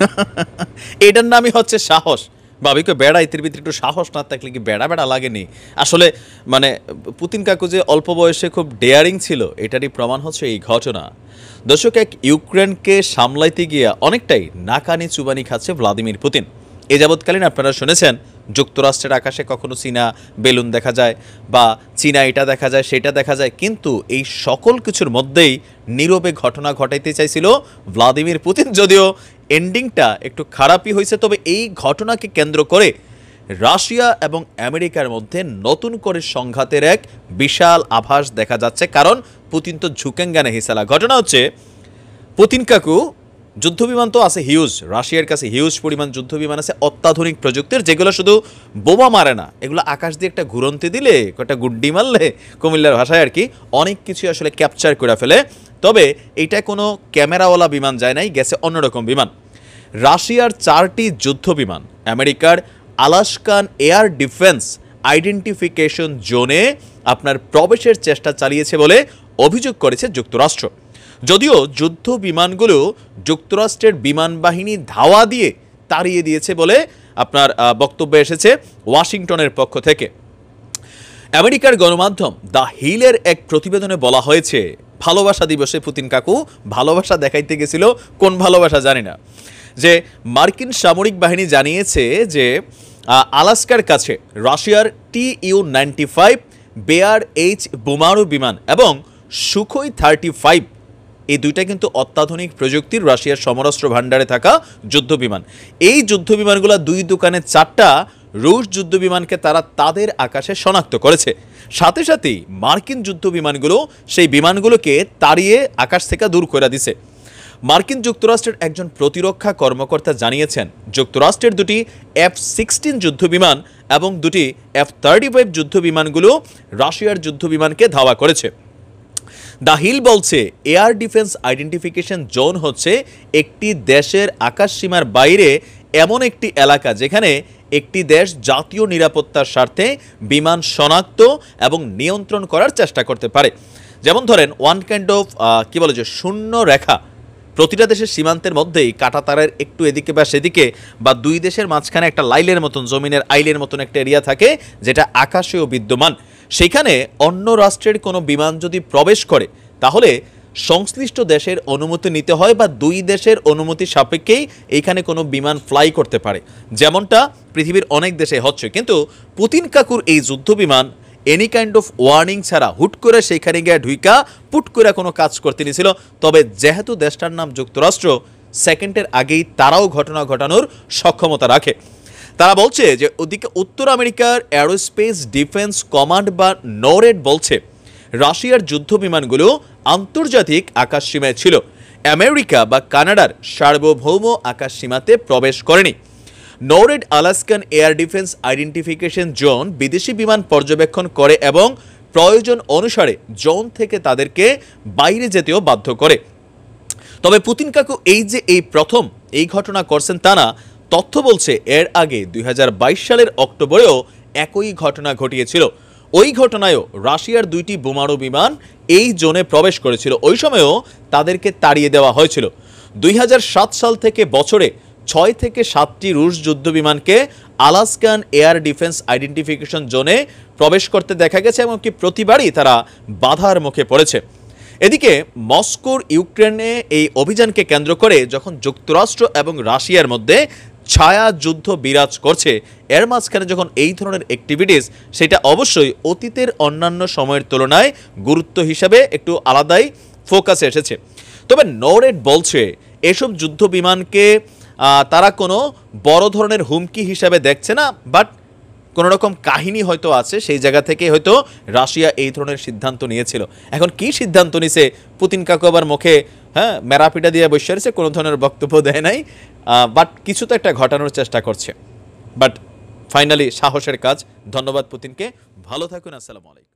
এটার নামই হচ্ছে সাহস। ভাবিকে বেড়া, ইতির ভিতরে একটু সাহস না থাকলে কি বেড়া বেড়া লাগেনি? আসলে মানে পুতিন কাকু যে অল্প বয়সে খুব ডেয়ারিং ছিল, এটারই প্রমাণ হচ্ছে এই ঘটনা। দর্শক, এক ইউক্রেনকে সামলাইতে গিয়া অনেকটাই নাকানি চুবানি খাচ্ছে ভ্লাদিমির পুতিন। এ যাবৎকালীন আপনারা শুনেছেন যুক্তরাষ্ট্রের আকাশে কখনো চীনা বেলুন দেখা যায় বা চীনা এটা দেখা যায়, সেটা দেখা যায়। কিন্তু এই সকল কিছুর মধ্যেই নীরবে ঘটনা ঘটাইতে চাইছিল ভ্লাদিমির পুতিন। যদিও এন্ডিংটা একটু খারাপই হয়েছে, তবে এই ঘটনাকে কেন্দ্র করে রাশিয়া এবং আমেরিকার মধ্যে নতুন করে সংঘাতের এক বিশাল আভাস দেখা যাচ্ছে। কারণ পুতিন তো ঝুঁকেঙ্গানে হিসালা। ঘটনা হচ্ছে, পুতিন কাকু যুদ্ধবিমান তো আছে হিউজ রাশিয়ার কাছে হিউজ পরিমাণ যুদ্ধবিমান আছে, অত্যাধুনিক প্রযুক্তির, যেগুলো শুধু বোমা মারে না, এগুলো আকাশ দিয়ে একটা ঘুরন্তি দিলে একটা গুড্ডি মারলে, কুমিল্লার ভাষায় আর কি, অনেক কিছু আসলে ক্যাপচার করে ফেলে। তবে এটা কোনো ক্যামেরাওয়ালা বিমান যায় নাই, গেছে অন্যরকম বিমান। রাশিয়ার চারটি যুদ্ধ বিমান আমেরিকার আলাস্কান এয়ার ডিফেন্স আইডেন্টিফিকেশন জোনে আপনার প্রবেশের চেষ্টা চালিয়েছে বলে অভিযোগ করেছে যুক্তরাষ্ট্র। যদিও যুদ্ধ বিমানগুলো যুক্তরাষ্ট্রের বিমান বাহিনী ধাওয়া দিয়ে তাড়িয়ে দিয়েছে বলে আপনার বক্তব্য এসেছে ওয়াশিংটনের পক্ষ থেকে। আমেরিকার গণমাধ্যম দ্য হিলের এক প্রতিবেদনে বলা হয়েছে, ভালোবাসা দিবসে পুতিন কাকু ভালোবাসা দেখাইতে গেছিল, কোন ভালোবাসা জানি না। যে মার্কিন সামরিক বাহিনী জানিয়েছে যে আলাস্কার কাছে রাশিয়ার T U ninety five, Bear H বোমারু বিমান এবং সুখই থার্টি ফাইভ এই দুইটা কিন্তু অত্যাধুনিক প্রযুক্তির রাশিয়ার সমরাস্ত্র ভাণ্ডারে থাকা যুদ্ধ বিমান। এই যুদ্ধ বিমানগুলো দুই দোকানে চারটা রুশ যুদ্ধ বিমানকে তারা তাদের আকাশে শনাক্ত করেছে। সাথে সাথেই মার্কিন যুদ্ধ বিমানগুলো সেই বিমানগুলোকে তাড়িয়ে আকাশ থেকে দূর করে দিছে। মার্কিন যুক্তরাষ্ট্রের একজন প্রতিরক্ষা কর্মকর্তা জানিয়েছেন, যুক্তরাষ্ট্রের দুটি এফ সিক্সটিন যুদ্ধ বিমান এবং দুটি এফ থার্টি ফাইভ যুদ্ধ বিমানগুলো রাশিয়ার যুদ্ধ বিমানকে ধাওয়া করেছে। দ্য হিল বলছে, এয়ার ডিফেন্স আইডেন্টিফিকেশন জোন হচ্ছে একটি দেশের আকাশ সীমার বাইরে এমন একটি এলাকা যেখানে একটি দেশ জাতীয় নিরাপত্তার স্বার্থে বিমান শনাক্ত এবং নিয়ন্ত্রণ করার চেষ্টা করতে পারে। যেমন ধরেন ওয়ান কাইন্ড অফ কী বলে যে, শূন্য রেখা। প্রতিটা দেশের সীমান্তের মধ্যেই কাঁটাতারের একটু এদিকে বা সেদিকে বা দুই দেশের মাঝখানে একটা লাইলের মতন, জমিনের আইলের মতন একটা এরিয়া থাকে, যেটা আকাশেও বিদ্যমান। সেখানে অন্য রাষ্ট্রের কোনো বিমান যদি প্রবেশ করে, তাহলে সংশ্লিষ্ট দেশের অনুমতি নিতে হয় বা দুই দেশের অনুমতি সাপেক্ষেই এইখানে কোনো বিমান ফ্লাই করতে পারে। যেমনটা পৃথিবীর অনেক দেশে হচ্ছে। কিন্তু পুতিন কাকুর এই যুদ্ধ বিমান এনি কাইন্ড অফ ওয়ার্নিং ছাড়া হুট করে সেইখানে গিয়ে ঢুইকা, পুট করে কোনো কাজ করতে নিয়েছিল। তবে যেহেতু দেশটার নাম যুক্তরাষ্ট্র সেকেন্ডের আগেই তারাও ঘটনা ঘটানোর সক্ষমতা রাখে। তারা বলছে যে ওদিকে উত্তর আমেরিকার অ্যারোস্পেস ডিফেন্স কমান্ড বা নোরেড বলছে, রাশিয়ার যুদ্ধ বিমানগুলো আন্তর্জাতিক আকাশসীমায় ছিল। আমেরিকা বা কানাডার সার্বভৌম আকাশসীমাতে প্রবেশ করেনি। NORAD Alaskan air defence identification zone বিদেশি বিমান পর্যবেক্ষণ করে এবং প্রয়োজন অনুসারে জোন থেকে তাদেরকে বাইরে যেতেও বাধ্য করে। তবে পুতিন কাকু এই যে এই প্রথম এই ঘটনা করছেন তা না তথ্য বলছে, এর আগে দুই হাজার বাইশ সালের অক্টোবরেও একই ঘটনা ঘটিয়েছিল। ওই ঘটনায়ও রাশিয়ার দুইটি বোমারু বিমান এই জোনে প্রবেশ করেছিল। ওই সময়ও তাদেরকে তাড়িয়ে দেওয়া হয়েছিল। দুই হাজার সাত সাল থেকে বছরে ছয় থেকে সাতটি রুশ যুদ্ধ বিমানকে আলাস্কান এয়ার ডিফেন্স আইডেন্টিফিকেশন জোনে প্রবেশ করতে দেখা গেছে, এমনকি প্রতিবারই তারা বাধার মুখে পড়েছে। এদিকে মস্কোর ইউক্রেনে এই অভিযানকে কেন্দ্র করে যখন যুক্তরাষ্ট্র এবং রাশিয়ার মধ্যে ছায়া যুদ্ধ বিরাজ করছে। এর মাঝখানে যখন এই ধরনের অ্যাক্টিভিটিস সেটা অবশ্যই অতীতের অন্যান্য সময়ের তুলনায় গুরুত্ব হিসাবে একটু আলাদাই ফোকাসে এসেছে। তবে নরেড বলছে, এসব যুদ্ধ বিমানকে তারা কোনো বড় ধরনের হুমকি হিসাবে দেখছে না বাট কোনো রকম কাহিনী হয়তো আছে, সেই জায়গা থেকে হয়তো রাশিয়া এই ধরনের সিদ্ধান্ত নিয়েছিল। এখন কি সিদ্ধান্ত নিছে? পুতিন কাকু আবার মুখে হ্যাঁ মেরাপিটা দিয়ে বসে রয়েছে, কোনো ধরনের বক্তব্য দেয় নাই। বাট কিছু তো একটা ঘটানোর চেষ্টা করছে। বাট ফাইনালি সাহসের কাজ। ধন্যবাদ পুতিনকে। ভালো থাকুন, আসসালামু আলাইকুম।